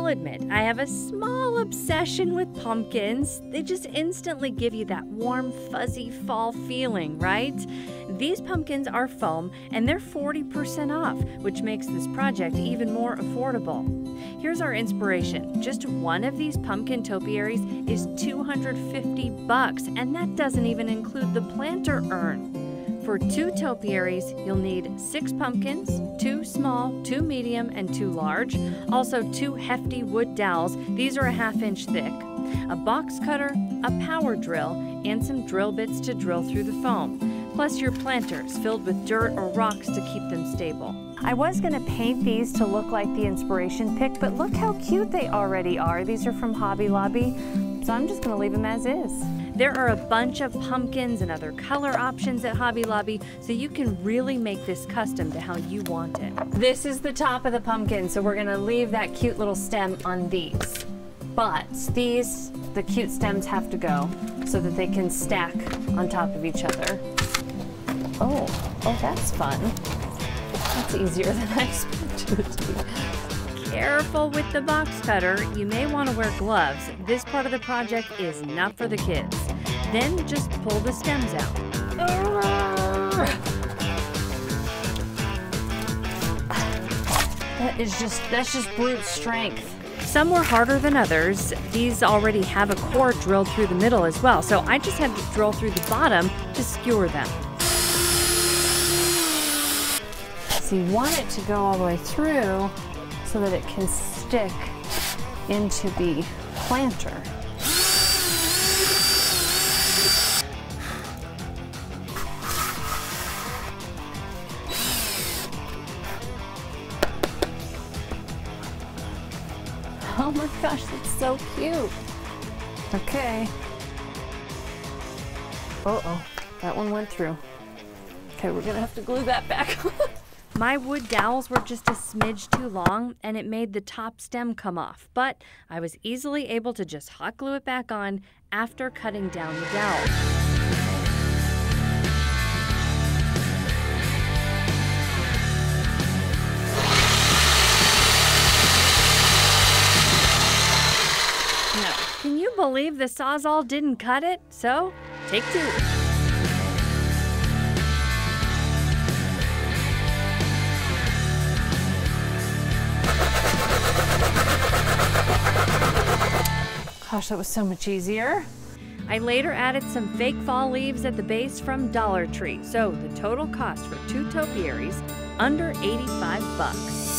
I'll admit, I have a small obsession with pumpkins. They just instantly give you that warm, fuzzy fall feeling, right? These pumpkins are foam and they're 40% off, which makes this project even more affordable. Here's our inspiration. Just one of these pumpkin topiaries is 250 bucks, and that doesn't even include the planter urn. For two topiaries, you'll need six pumpkins, two small, two medium, and two large. Also, two hefty wood dowels. These are a half inch thick. A box cutter, a power drill, and some drill bits to drill through the foam. Plus, your planters filled with dirt or rocks to keep them stable. I was going to paint these to look like the inspiration pick, but look how cute they already are. These are from Hobby Lobby, so I'm just going to leave them as is. There are a bunch of pumpkins and other color options at Hobby Lobby, so you can really make this custom to how you want it. This is the top of the pumpkin, so we're gonna leave that cute little stem on these. But these, the cute stems have to go so that they can stack on top of each other. Oh, oh, that's fun. That's easier than I expected it to be. Careful with the box cutter. You may want to wear gloves. This part of the project is not for the kids. Then just pull the stems out. That is just, that's just brute strength. Some were harder than others. These already have a core drilled through the middle as well, so I just had to drill through the bottom to skewer them. So you want it to go all the way through so that it can stick into the planter. Oh my gosh, that's so cute. Okay. Uh-oh, that one went through. Okay, we're gonna have to glue that back on. My wood dowels were just a smidge too long and it made the top stem come off, but I was easily able to just hot glue it back on after cutting down the dowel. Believe the Sawzall didn't cut it? So, take two. Gosh, that was so much easier. I later added some fake fall leaves at the base from Dollar Tree, so the total cost for two topiaries under 85 bucks.